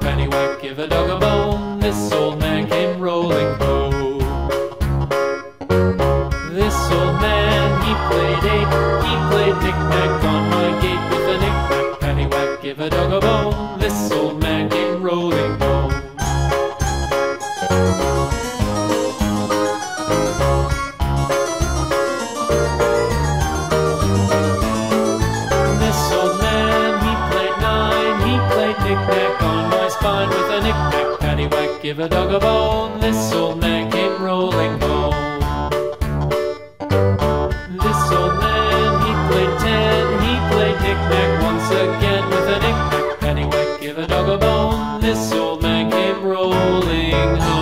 A give a dog a bone. This old man came rolling home. This old man, he played eight. He played knick-knack on my gate with a knick-knack, paddywhack, give a dog a bone. This old give a dog a bone. This old man came rolling home. This old man, he played ten. He played knick-knack once again with a knick-knack, paddywhack, give a dog a bone. This old man came rolling home.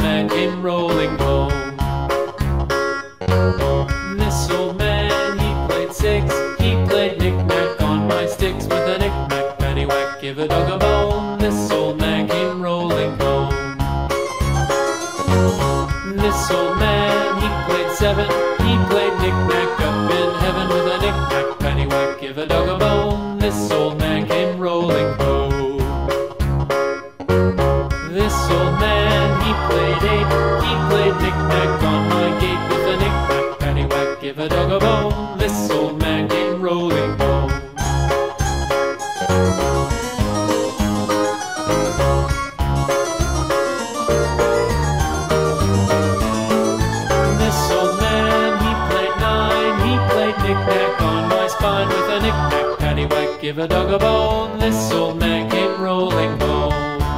give a dog a bone. This old man came rolling home.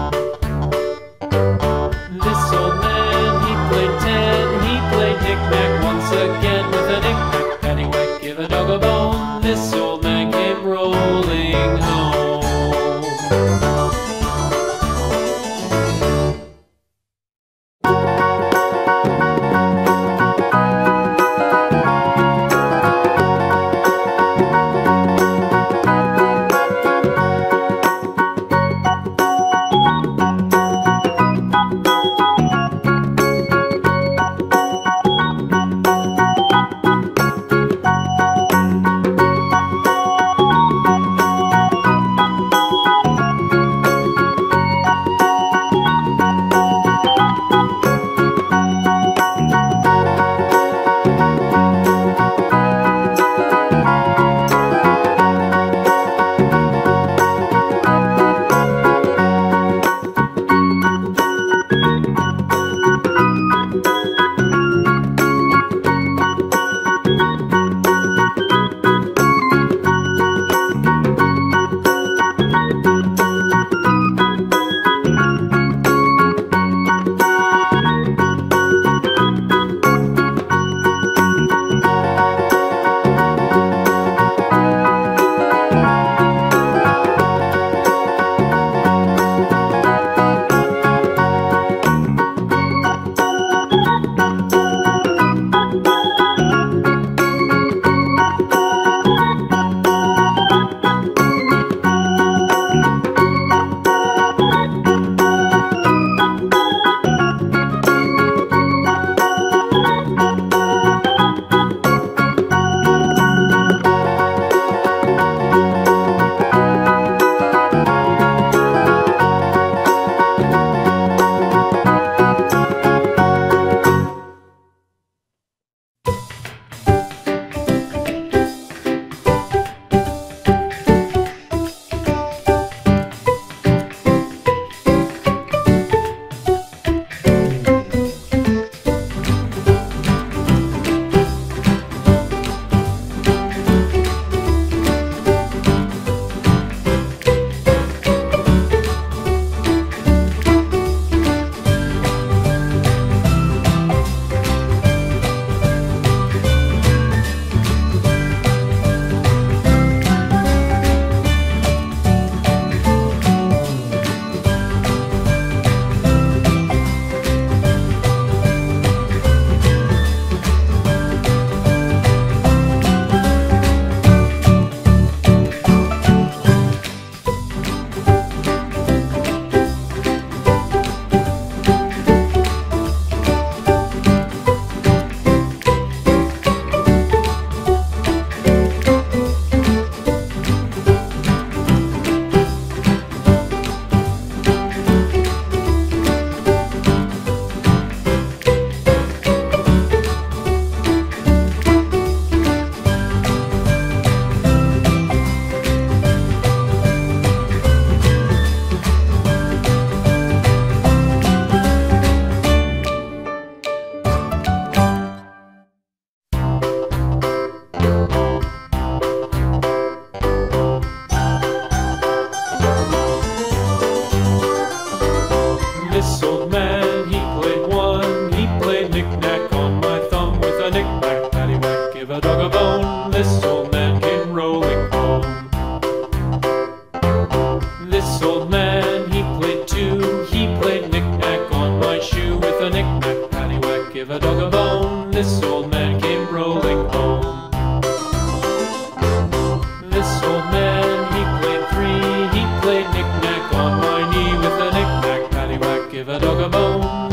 This old man, he played ten. He played knick-knack once again with a knick-knack, paddywhack, give a dog a bone. This old man came rolling home.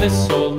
This old